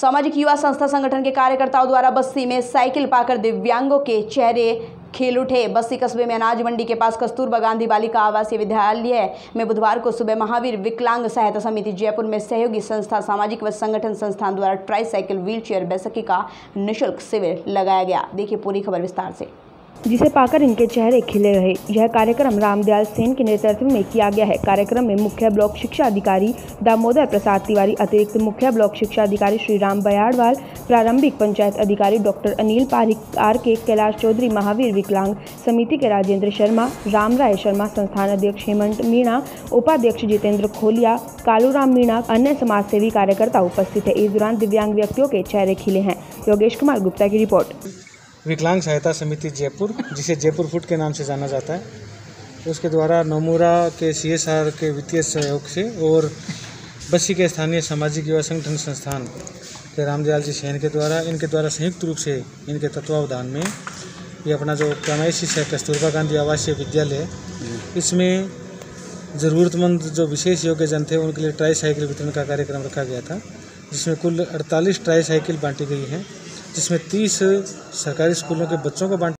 सामाजिक युवा संस्था संगठन के कार्यकर्ताओं द्वारा बस्ती में साइकिल पाकर दिव्यांगों के चेहरे खेल उठे। बस्ती कस्बे में अनाज मंडी के पास कस्तूरबा गांधी बालिका आवासीय विद्यालय में बुधवार को सुबह महावीर विकलांग सहायता समिति जयपुर में सहयोगी संस्था, सामाजिक व संगठन संस्थान द्वारा ट्राई साइकिल व्हील चेयर बैसकी का निःशुल्क शिविर लगाया गया। देखिए पूरी खबर विस्तार से। जिसे पाकर इनके चेहरे खिले रहे। यह कार्यक्रम रामदयाल सेन के नेतृत्व में किया गया है। कार्यक्रम में मुख्य ब्लॉक शिक्षा अधिकारी दामोदर प्रसाद तिवारी, अतिरिक्त मुख्य ब्लॉक शिक्षा अधिकारी श्री राम बयाड़वाल, प्रारंभिक पंचायत अधिकारी डॉक्टर अनिल पारिक आर के कैलाश चौधरी, महावीर विकलांग समिति के राजेंद्र शर्मा, राम राय शर्मा, संस्थान अध्यक्ष हेमंत मीणा, उपाध्यक्ष जितेंद्र खोलिया, कालूराम मीणा, अन्य समाजसेवी कार्यकर्ता उपस्थित है। इस दौरान दिव्यांग व्यक्तियों के चेहरे खिले हैं। योगेश कुमार गुप्ता की रिपोर्ट। विकलांग सहायता समिति जयपुर, जिसे जयपुर फुट के नाम से जाना जाता है। उसके द्वारा नोमुरा के सीएसआर के वित्तीय सहयोग से और बस्सी के स्थानीय सामाजिक युवा संगठन संस्थान के रामदयाल जी सैन के द्वारा, इनके द्वारा संयुक्त रूप से इनके तत्वावधान में ये अपना जो पैमाइशी है कस्तूरबा गांधी आवासीय विद्यालय इसमें ज़रूरतमंद जो विशेष योग्य जन थे, उनके लिए ट्राई साइकिल वितरण का कार्यक्रम रखा गया था, जिसमें कुल 48 ट्राई साइकिल बांटी गई हैं। जिसमें 30 सरकारी स्कूलों के बच्चों को बांट